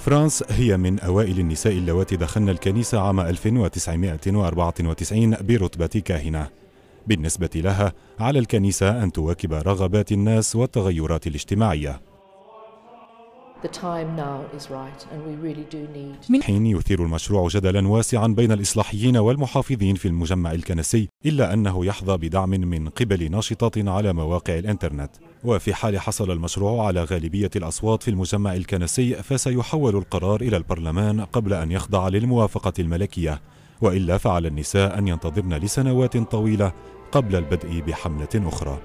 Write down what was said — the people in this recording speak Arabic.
فرانس هي من أوائل النساء اللواتي دخلن الكنيسة عام 1994 برتبة كاهنة. بالنسبة لها على الكنيسة أن تواكب رغبات الناس والتغيرات الاجتماعية. من حين يثير المشروع جدلا واسعا بين الإصلاحيين والمحافظين في المجمع الكنسي إلا أنه يحظى بدعم من قبل ناشطات على مواقع الإنترنت. وفي حال حصل المشروع على غالبية الأصوات في المجمع الكنسي فسيحول القرار إلى البرلمان قبل أن يخضع للموافقة الملكية. وإلا فعلى النساء أن ينتظرن لسنوات طويلة قبل البدء بحملة أخرى.